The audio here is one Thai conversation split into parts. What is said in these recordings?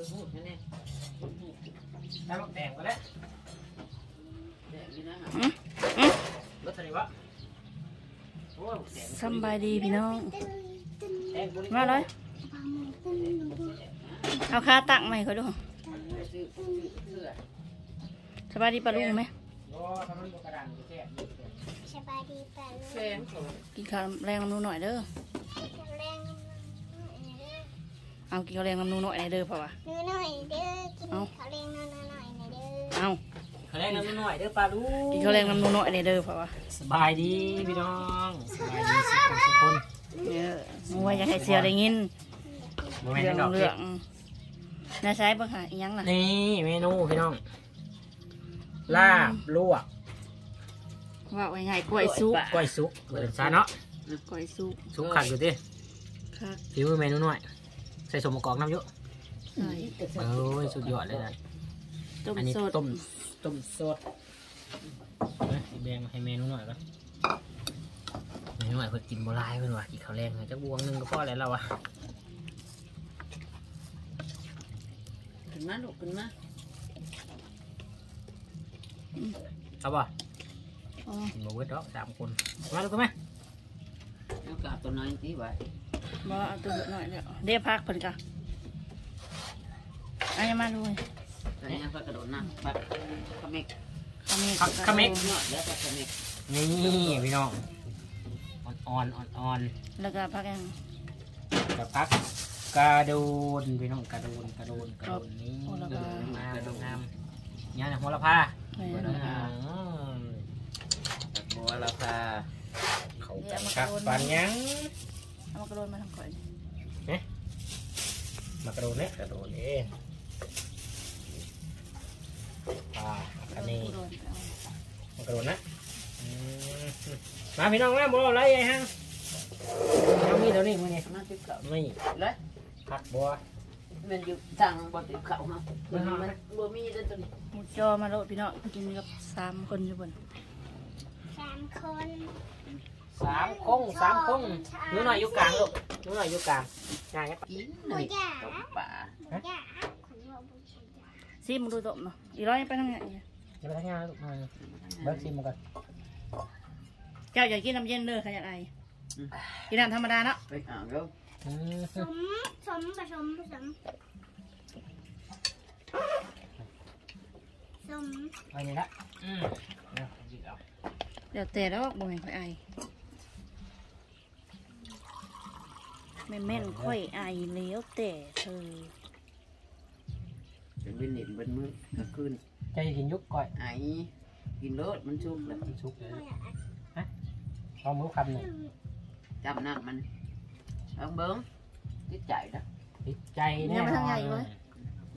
คือหูดแน่ได้บักแดงก็แล้วเดี๋ยวนี้นะอืมอืมรถอะไรวะโอ้ยบักแดงสำบายดีพี่น้องแดงบุรีมาเลยเอาค่าตักใหม่เขาดูซื้อซื้อเสื้อสบายดีปะลุงไหมโอ้ทำมันบกกระดานแค่นี้สบายดีป่ะลูกแฟนเขากินข้าวแรงน้ำนูหน่อยเด้อ แข็งแรง เอากินข้าวแรงน้ำนูหน่อยเด้อเพราะว่านูหน่อยเด้อกินข้าวเลี้ยงนูหน่อยหน่อยเด้อเอาเขาแรงน้ำหน่อยเด้อปลาลูกินข้าวแรงน้ำนูหน่อยเด้อเพราะว่าสบายดีพี่น้องสบายดีสุขสุขคนเออมัวอยากให้เสียได้ยินโมเมนเรื่องต์ดอกเรื่เด็อกงน่าใช้บ้างค่ะอีหยังล่ะนี่เมนูพี่น้องลาบลวกว่าไว้ไงกล้วยซุกกล้วยซุกเปิดซาเนาะกล้วยซุกซุกขัดอยู่ดิค่ะฝีมือเมนูหน่อย ใส่สมมะกอกน้ำเยอะใส่โอ้ยสุดยอดเลยนะต้มอันนี้สดต้มต้มสดเอ้ยสีแดงให้เมนูหน่อยก่อนเมนูหน่อยเพิ่นกินโบราณเพิ่นว่ากินข้าวแรงจะบวงหนึงก็พอแล้วเราอะขึ้นมาลูกขึ้นมาเอาป่ะอ๋อ กินบะเวทดอกสามคนมาลูกกันไหม เอากาตัวน้อยตีไว้ บ่เอาตัวหน่อยเดี๋ยวเดี๋ยวพักเพิ่นจ้ะอันนี้มาด้วยแต่ยังพักกระโดดน้ำพักขมิกขมิ้นขขมิกเนาะแล้วก็ขมิกนี่พี่น้องอ่อนอ่อนอ่อนแล้วก็พักยังๆกับพักกระโดนพี่น้องกระโดนกระโดนกระโดนนี่โอ้ละกระบาโดนงามกระโดนงามเนี่ยนะหัวละพาแม่อืมบัวราคาเขากันครับปันยัง เอามากระโดดมาทางข่อยมากระโดนเนี่ยกระโดนเองอ่าอันนี้กระโดดเอามากระโดนนะอืมมาพี่น้องมาบอกอะไรไอ้ฮะเอามีดเดี๋ยวนี้มึงนี่มาติดเก่านี่แล้วผักบัวมันอยู่สั่งบ่ติดเก่าฮะมันมันบ่มีแล้วตัวนี้หมูจอมาโลดพี่น้องกินกับสามคนอยู่บนสามคน สามคงสามคงหนูหน่อยอยู่กลางลูกหนูหน่อยอยู่กลางง่ายครับกินหบุน่อยย่าต้มป่าบุย่าขนมบุย่าซีมึงดูตบเนาะอีร้อยไปทางไหนจะไปทำงานลูกหน่อยเบิร์ดซิมมาก่อนเจ้าอยากกินน้ำเย็นเด้อขยันไอกินน้ำธรรมดาเนาะไปอ่างแล้วอืมสมสมผสมผสมสมเอานี่ละอืมเอาหยิบเอาเดี๋ยวแต่แล้วบ่แม่นค่อยไอ แม่นแม่นค่อยไอเลี้ยวแต่เธอเป็นเว้นเห็นเป็นมื้อกลางคืนจะกินยุกก่อยไอ้กินเลิศมันชุกแล้วชุกเลยเอามือคำหนึ่งจับน้ำมันเอาเบิ้งติดใจนะติดใจแน่นอน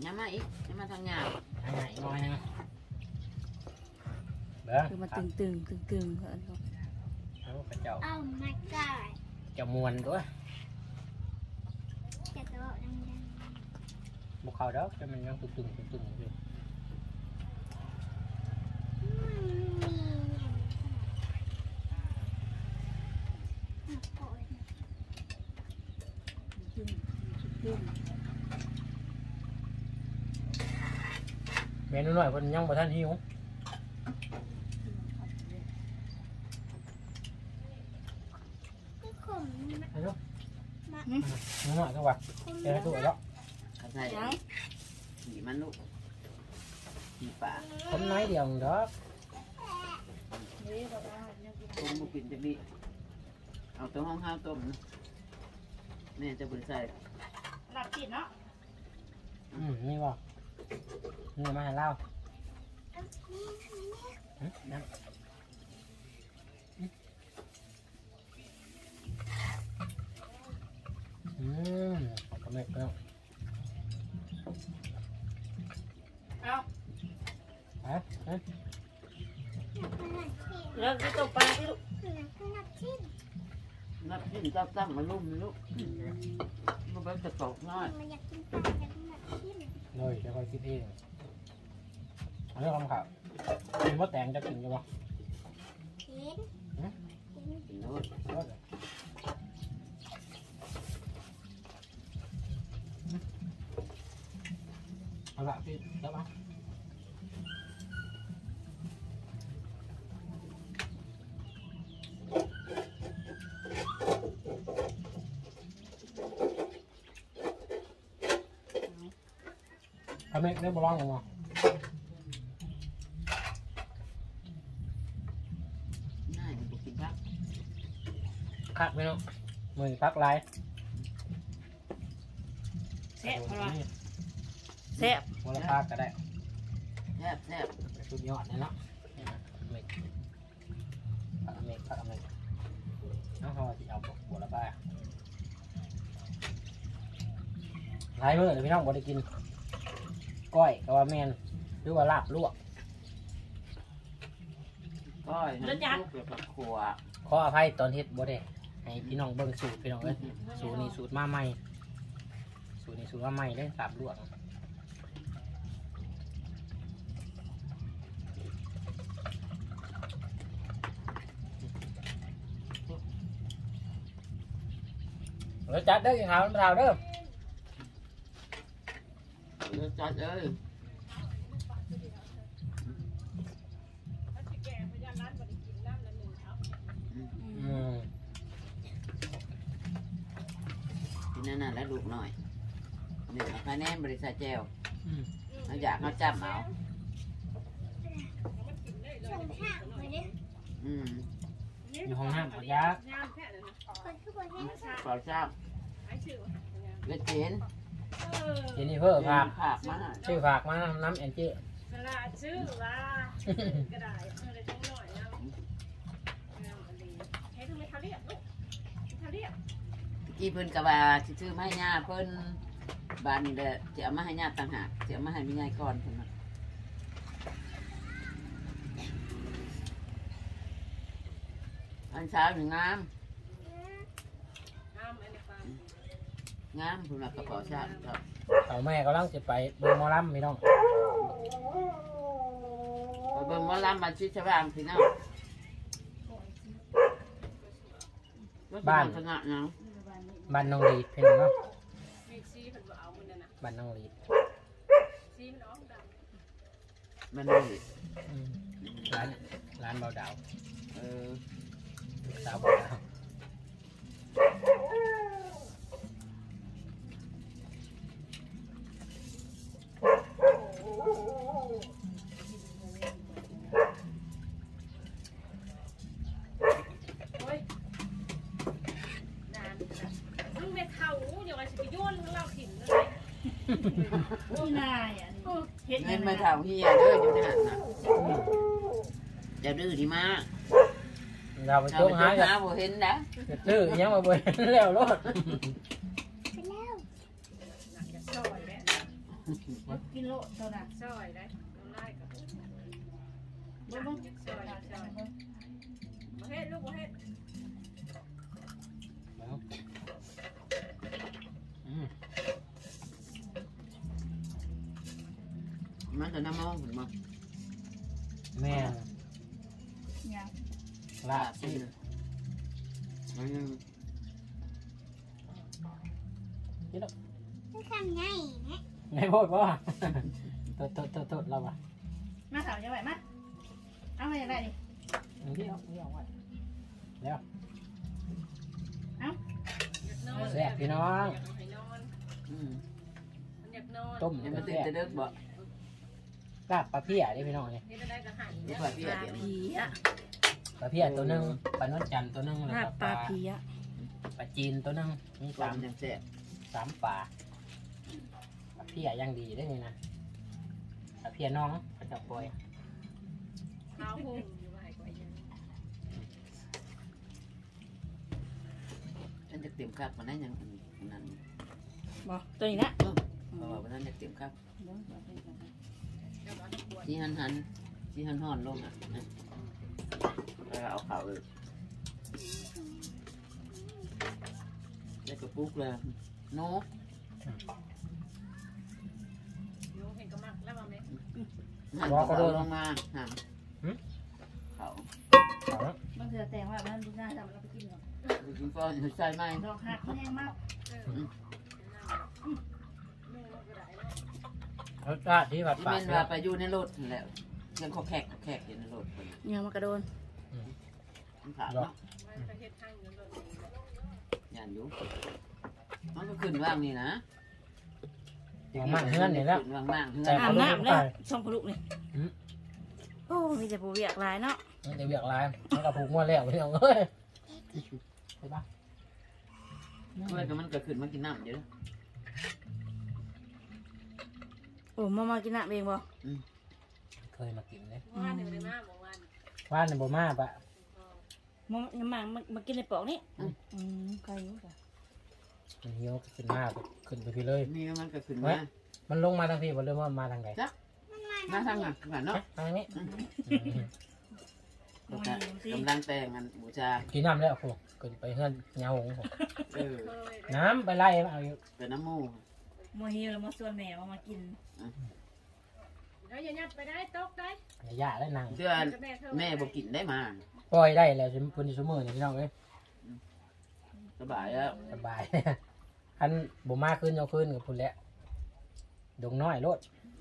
ย้ำมาอีกย้ำมาทางงานทางไหนหน่อยนึงเบิ้งคือมาตึงตึงตึงตึงๆเพิ่นเขาเอาพระเจ้าโอ้ my god เจ้ามวนตัวจะโตดัง บุกเขาเด้อจะมันยังตึงตึงตึงตึงอยู่เมนู หน่อยคนยังบ่ทันหิวไม่ขมไอ้ลูกมาเมนูหน่อยก็ว่าขมเดี๋ยวให้ตัวแล้วเขาใส่ขี่มันลูกขี่ป่าผมน้อยเดียวเด้อต้มบุกินจะมีเอาตัวห้องห้าวต้มนะแม่จะบริใส่หลับจิตเนาะอืมนี่บ่นี่มาให้เล่าอืมนั่นอืมก็ไม่เปรี้ยว เอาฮะฮะแล้วก็ตบปลาที่ลูกนับยิ่งจับตั้งมาลุ่มลูกมันเป็นจะตกน้อยมันอยากกินปลาอยากกินแบบชิ้นเลยจะคอยคิดเองอันนี้คำข่าวกินมดแตงจะกินกันบ่เห็นกินโน้ตอเอาละพี่เดี๋ย วมาทำไมได้บอลลงมาง่ายบุกินพักคักไหมน้องมือพักไรแซ่บเพราะว่าแซ่บมูลค่าก็ได้แทบแทบสุดยอดเลยเนาะเมกพักเมกพักเมกน้องเขาจะเอาบัวละบ้าหลายมื้อเลยพี่น้องบ่ได้กิน ก้อยก็ว่าแมนหรือว่าลาบลวก ก้อยน้ำซุปเกี่ยวกับขัวขออภัยตอนเฮ็ดบ่ได้ให้พี่น้องเบิ่งสูตรพี่น้องเอ้ยสูตรนี้สูตรมาใหม่ สูตรนี้สูตรมาใหม่เลยลาบลวกแล้วจัดเด้อกินข้าวน้ำ เปล่าเด้อเลือจัดเอ้ยอืมกินนั่นน่ะแล้วลูกหน่อยหนึ่งคะแนนบริษัทแจวอืมเขาอยากเขาจับเอาส่งทางมาเด้ออืมอยู่ห้องน้ำขอยาคนทุกคนให้ ขอทราบเลือดเจน เจนี่เพิ่มฝากผักมาชื่อฝากมาน้ำแอนจี้เวลาชื่อว่าก็ได้เออเลยจังหน่อยนะงามอันนี้ให้ทำไมทาเรียบลูกทาเรียบตะกี้เพิ่นกะว่าสิซื้อมาให้ย่าเพิ่นบ้านนี่แหละจะเอามาให้ย่าต่างหากจะเอามาให้แม่ยายก่อนเพิ่นว่าอันเช้าหนึ่งงามงามอันนี้ฟัง งามพุ่นละกระเป๋าชาติครับเขาแม่กำลังจะไปเบิ่งหมอลำพี่น้องไปเบิ่งหมอลำมาชิดชะบางพี่น้องบ้านสง่าเนาะบ้านน้องลีดพี่น้องเนาะมีซีเป็นว่าเอามันนั่นน่ะบ้านน้องลีดซีมันออกดมันนี่อืมร้านร้านเบาดาวเออลูกสาวเบาดาวำโอ้ยนานมึงไม่เท่าเดี๋ยวไอ้สิไปโยนเราถิ่นเลย ที่นายอะนี่เฮ็ดเงินงมาเท่าเฮียเด้ออยู่ในหันน่ะอย่าดื้อดีมากเราไปเอาช่วงไปหาหากับบ่เห็นนะชื่อยังมาบ่เห็นแล้วรถไปแล้วหนักจะซอยแล้วกินโลเท่านั้นซอยได้น้ำลายกับเบิ่งเบิ่งซอยซอยมาเฮ็ดลูกมาเฮ็ด มันจะน้ำมองเห็นมั้ยแม่ยังลาบสิมันยังไม่ทำไงนะไงโพดว่าตดตดตดตดเราอะมาถามยังไงมาเอามาอย่างไรนี่อย่างที่เอาที่เอาไว้อยากนอนแซ่บพี่น้องอยากให้นอนอืมมันอยากนอนต้มยังมาตื่นแซ่บจะเด็กบ่ ลาบปลาเพี้ยได้พี่น้องเนี่ยเฮ็ดได้ก็หันนี่เนี่ยปลาเพี้ยเดี๋ยวผีอะปลาเพี้ยตัวหนึงปลานวลจันทร์ตัวหนึงแล้วลาก็บปปลาลาผีอะปลาจีนตัวหนึงมีควาสามมยังแซ่บสามปลาปลาเพี้ยยังดีได้นี่นะปลาเพี้ยน้องเขาจะปล่อยเอาหุ่นอยู่ไว้ไว้ยังฉันจะเตรียมคักมันได้ยังอันนั้นบ่ตัวนี้นะ เพราะว่าวันนั้นจะเตรียมคักเดี๋ยวเอาที่ปวดที่หันหันที่หันห่อนลงอะแล้วเอาขาวเลยแล้วก็ปลุกเลยโนกอยู่เห็นก็มักแล้วว่าแม่หันเขาลงมาหันเขาเอาละมันเสือแต่งว่ามันดูหน้าทำเราไปกินหรอกกินก้อนใส่ไหมดอกหักมันแห้งมาก เออนุ่งก็ได้เนาะ รสชาติที่ผัดที่ปากแม่นว่าไปอยู่ในรถนั่นแหล้วยังขอแขกขอแขกอยู่ในรถเพิ่นยังมากระโดนมันผ่านเนาะมันก็เฮ็ดทางอยู่รถนี่แหละย่านอยู่มันก็ขึ้นว่างนี่นะเอามากเฮือนนี่แล้ว ขึ้นว่างมากเฮือแต่ นอาบน้ำแล้วไปช่องพลุกนี่อืม โอ้มีแต่ผู้เวียกหลายเนาะมันจะเบียกลายมันกับผูกงวดแล้วพี่น้องเอ้ยไปปะเมื่อก็มันก็ขึ้นมากินน้ำเยอะ โอ้มามากินน้ำเองบ่เคยมากินเลยเมื่อวานนี่บ่ได้มาเมื่อวานว่านในบ่มาปะมามามามามากินในปอกนี่อืมใครรู้จ้ะมันเหี่ยวขึ้นมาก็ขึ้นไปพี่เลย นี่มันก็ขึ้นเฮ้มายมันลงมาทางพี่บ่เริ่มว่ามาทางไหนมาทางหนักขนาดเนาะทางนี้มาดูสิกำลังแต่งกันบูชากินน้ำแล้วโอ้ขึ้นไปเฮือนยาหงผมเออเคยน้ำไปไล่มาเอาอยู่เป็นน้ำมูมาเฮียแล้วมาส่วนแมวมากินแล้วอย่ายัดไปได้ตกได้อย่าได้นางเชื่อแม่บอกกินได้มาปล่อยได้แล้วพื้นที่สมือนี่พี่น้องเอ้ยสบายแล้วสบายคันบ่มาขึ้นเอาขึ้นกับพุ่นแหล้วดงน้อยโลด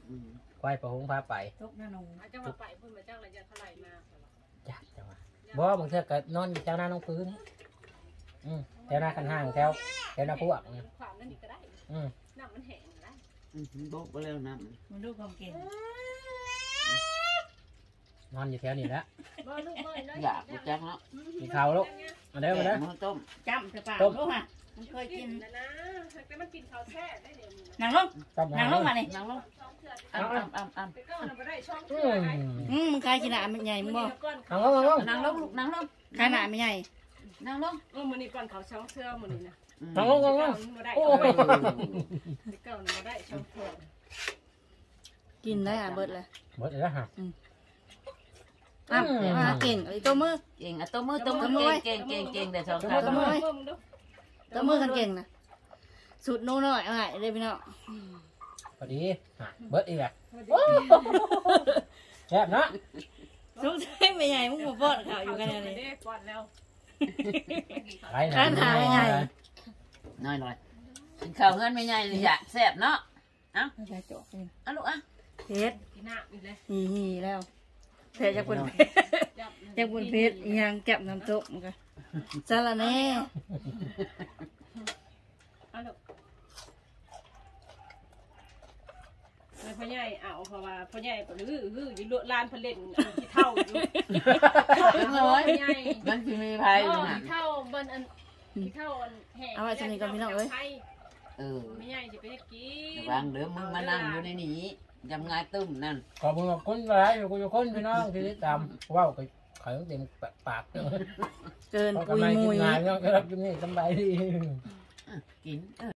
อืมควายประหงพาไปตกหน้าหนูอาจจะว่าไปเพิ่นมาจ้างระยะเท่าไหร่มาจ้าจังหวะบ่บางเทื่อก็นอนอยู่แถวหน้าน้องพื้นอืมแถวหน้ากันห่างแถวแถวหน้าพวกอืมความนั่นนี่ก็ได้อืม น้ำมันแห้งได้อืมโบ๊ะไปแล้วน้มันดูความเก่งนอนอยู่แถวนี้แหล้ว บ่ลูกบ่เลยำอยากกูจักเนาะมีข้าวลูก มาเด้อมาเด้อแกะมือต้มจำแต่ปากต้มรู้ฮะมันเคยกิกินนนะนะแต่มันกินข้าวแช่ได้เดี๋ยวนี้นางลงต้มนางลงมานี่นั่งลงช่องเถื่อนอ้ำอ้ำอ้ำอ้ำไปก็มันบ่ได้ช่องอืเถื่อนมได้อืมมึงเคยกินอะมันใหญ่มึงบ่ก้อนเอาลงเอาลงนั่งลงลูกนั่งลงขนาดไม่ใหญ่นั่งลงเออมื้อนี้ก้อนเขาช่องเถื่อมื้อนี้นะ อืมเอางลเก่างมันบ่ได้โอ้เออเก่ามันบ่ได้ช่องกินได้อะเบิดเลยหมดแล้วฮะอะอะเก่งไอ้ตัวมือเก่งอะตัวมือตัวมืตัวมือเก่งเก่งเก่งแต่สองขาตัวมือตัวมือกันเก่งนะสุดโน้นหน่อยเอาไงเลยพี่น้องพอดีฮะเบิดอีกแล้วแซ่บเนาะสงสัยไม่ใหญ่มึงมาป้อนข่าวอยู่กันเด้เลยก้อนแล้วไรข้างทางไง น้อยหน่อยกินข้าวเงินไม่ใหญ่เลยอยากแซ่บเนาะไม่ใช่จอกนี่เอะลูกอะเพชรกินน้ำอีกเลยฮีฮีแล้วแต่จากบนเพชรจับจากบนเพชรอีหยังจับน้ำตกมันก็สารแหน่เอาลูกแล้วพ่อใหญ่เอาเพราะว่าพ่อใหญ่ก็ลือลืออยู่ลานเพนเล่นอันที่เท่าอยู่เป็นน้อยพ่อใหญ่มันคือมีภัยอยู่ที่น่ะเท่าบนอัน ที่เท่าอันแห้งเอาไว้สนิทกันพี่น้องเอ้ย เออไม่ใหญ่จะไปเฮ็ดกินวางเด้อมึงมานั่งอยู่ในนี้ยำง่ายตึ้มนั่นขอบคุณขอบคุณหลายอยู่กูอยู่คนพี่น้องที่ติดตามว้าวก็ขอยต้องเต็มปากเนาะเกินเพราะปุยกำลังมุกินย งานเนาะจะรับกินนี่สบายดีอะกินเออ